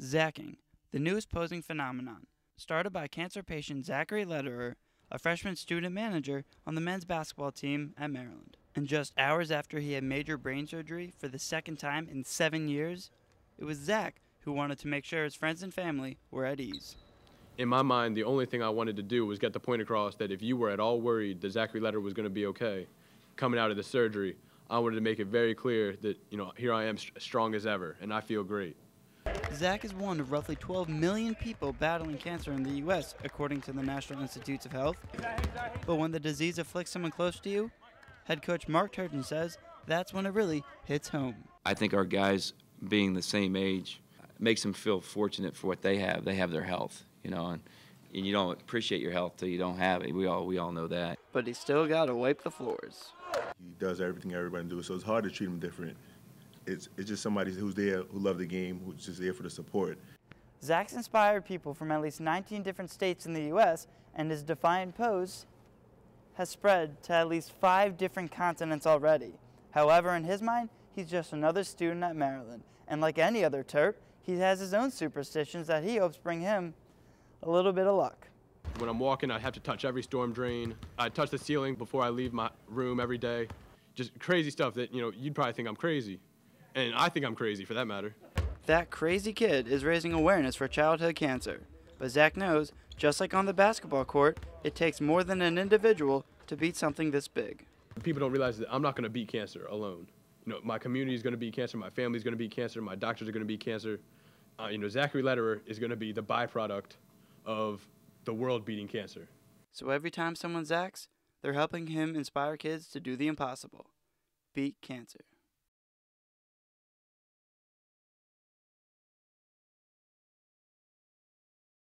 Zaching, the newest posing phenomenon, started by cancer patient Zachary Lederer, a freshman student manager on the men's basketball team at Maryland. And just hours after he had major brain surgery for the second time in seven years, it was Zach who wanted to make sure his friends and family were at ease. In my mind, the only thing I wanted to do was get the point across that if you were at all worried that Zachary Lederer was going to be okay coming out of the surgery, I wanted to make it very clear that, you know, here I am st- strong as ever, and I feel great. Zach is one of roughly 12 million people battling cancer in the U.S., according to the National Institutes of Health. But when the disease afflicts someone close to you, head coach Mark Turgeon says that's when it really hits home. I think our guys being the same age makes them feel fortunate for what they have. They have their health, you know, and, and you don't appreciate your health till you don't have it. We all we all know that. But he still got to wipe the floors. He does everything everybody do, so it's hard to treat him different. It's it's just somebody who's there, who loves the game, who's just there for the support. Zach's inspired people from at least 19 different states in the U.S., and his defiant pose has spread to at least five different continents already. However, in his mind, he's just another student at Maryland, and like any other Terp, he has his own superstitions that he hopes bring him a little bit of luck. When I'm walking, I have to touch every storm drain. I touch the ceiling before I leave my room every day. Just crazy stuff that, you know, you'd probably think I'm crazy. And I think I'm crazy for that matter. That crazy kid is raising awareness for childhood cancer. But Zach knows, just like on the basketball court, it takes more than an individual to beat something this big. People don't realize that I'm not going to beat cancer alone. You know, my community is going to beat cancer, my family is going to beat cancer, my doctors are going to beat cancer. Uh, you know, Zachary Lederer is going to be the byproduct of the world beating cancer. So every time someone Zach's, they're helping him inspire kids to do the impossible beat cancer.